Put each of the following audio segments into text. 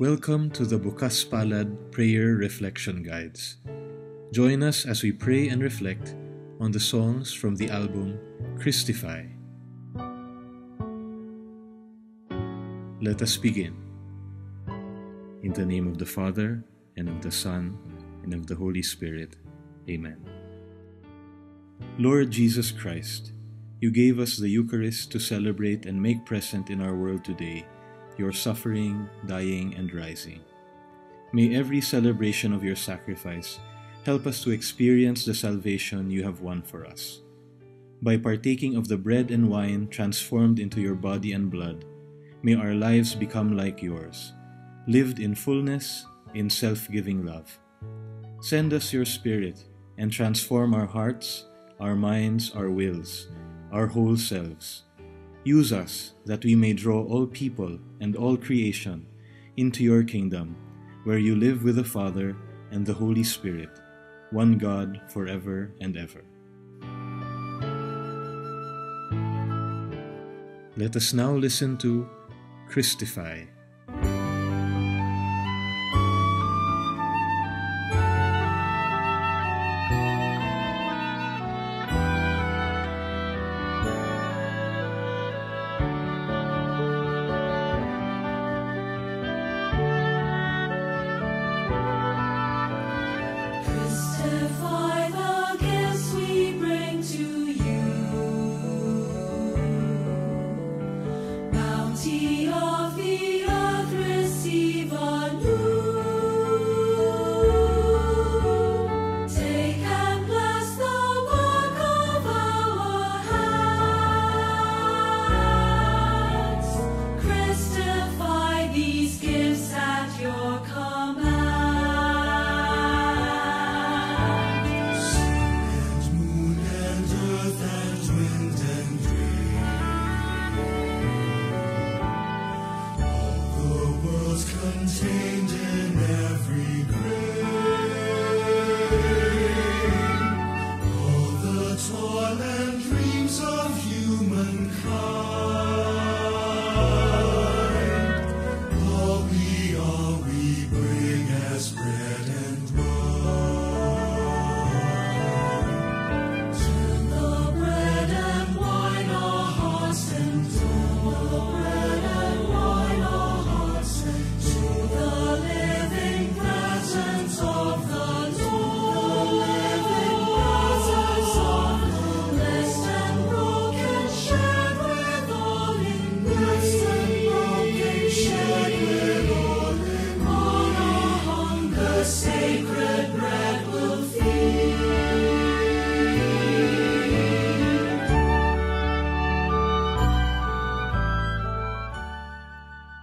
Welcome to the Bukas Palad Prayer Reflection Guides. Join us as we pray and reflect on the songs from the album Christify. Let us begin. In the name of the Father, and of the Son, and of the Holy Spirit. Amen. Lord Jesus Christ, you gave us the Eucharist to celebrate and make present in our world today your suffering, dying, and rising. May every celebration of your sacrifice help us to experience the salvation you have won for us. By partaking of the bread and wine transformed into your body and blood, may our lives become like yours, lived in fullness, in self giving love. Send us your Spirit and transform our hearts, our minds, our wills, our whole selves. Use us that we may draw all people and all creation into your kingdom, where you live with the Father and the Holy Spirit, one God forever and ever. Let us now listen to Christify.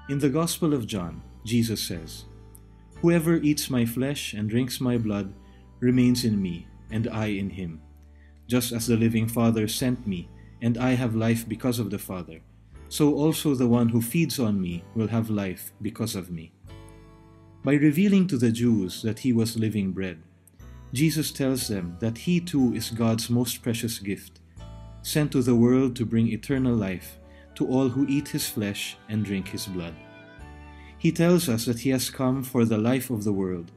In the Gospel of John, Jesus says, Whoever eats my flesh and drinks my blood remains in me, and I in him. Just as the living Father sent me, and I have life because of the Father, so also the one who feeds on me will have life because of me. By revealing to the Jews that he was living bread, Jesus tells them that he too is God's most precious gift, sent to the world to bring eternal life to all who eat his flesh and drink his blood. He tells us that he has come for the life of the world,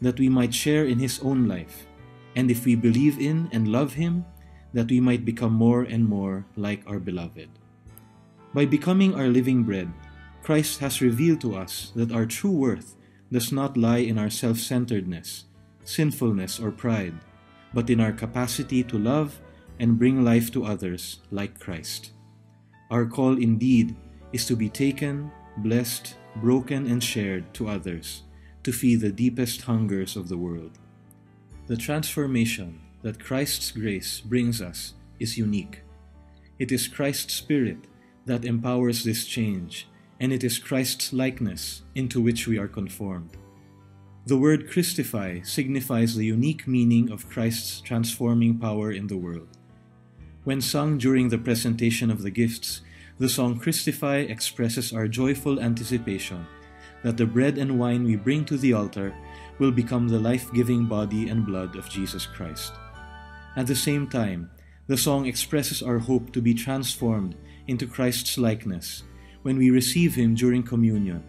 that we might share in his own life, and if we believe in and love him, that we might become more and more like our beloved. By becoming our living bread, Christ has revealed to us that our true worth does not lie in our self centeredness, sinfulness, or pride, but in our capacity to love and bring life to others like Christ. Our call indeed is to be taken, blessed, broken, and shared to others to feed the deepest hungers of the world. The transformation that Christ's grace brings us is unique. It is Christ's Spirit that empowers this change, and it is Christ's likeness into which we are conformed. The word Christify signifies the unique meaning of Christ's transforming power in the world. When sung during the presentation of the gifts, the song Christify expresses our joyful anticipation that the bread and wine we bring to the altar will become the life giving body and blood of Jesus Christ. At the same time, the song expresses our hope to be transformed into Christ's likeness when we receive Him during communion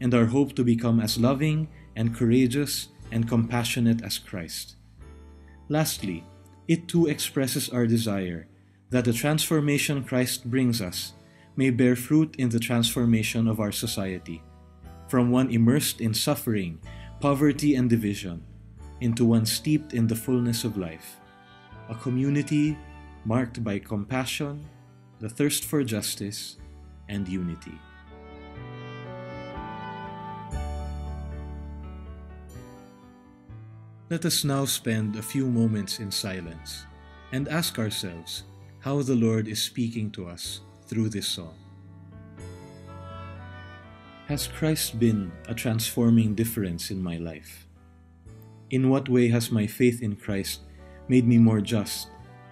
and our hope to become as loving and courageous and compassionate as Christ. Lastly, it too expresses our desire that the transformation Christ brings us may bear fruit in the transformation of our society, from one immersed in suffering, poverty, and division, into one steeped in the fullness of life, a community marked by compassion, the thirst for justice, and unity. Let us now spend a few moments in silence and ask ourselves how the Lord is speaking to us through this song. Has Christ been a transforming difference in my life? In what way has my faith in Christ made me more just,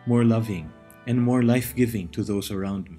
more loving, and more life giving to those around me?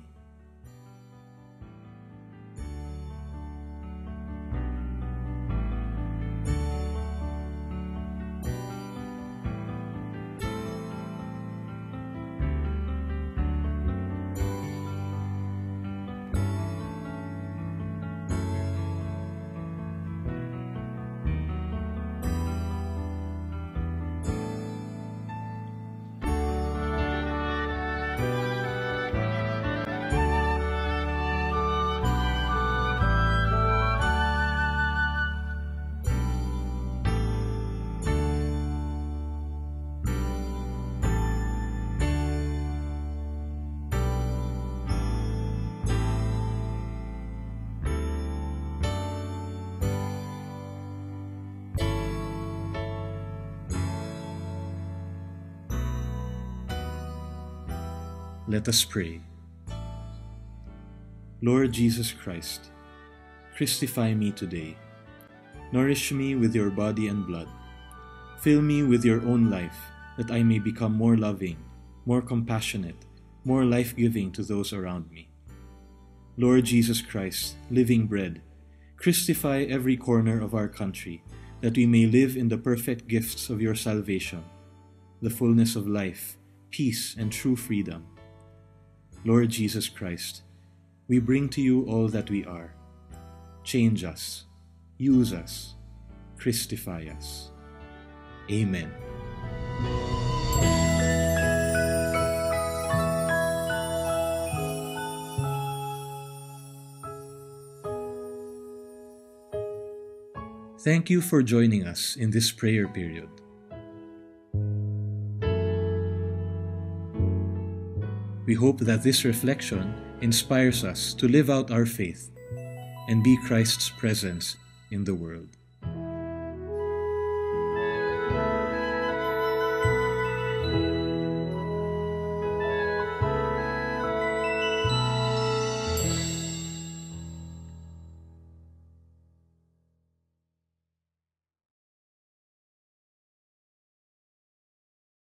Let us pray. Lord Jesus Christ, Christify me today. Nourish me with your body and blood. Fill me with your own life, that I may become more loving, more compassionate, more life giving to those around me. Lord Jesus Christ, living bread, Christify every corner of our country, that we may live in the perfect gifts of your salvation, the fullness of life, peace, and true freedom. Lord Jesus Christ, we bring to you all that we are. Change us, use us, Christify us. Amen. Thank you for joining us in this prayer period. We hope that this reflection inspires us to live out our faith and be Christ's presence in the world.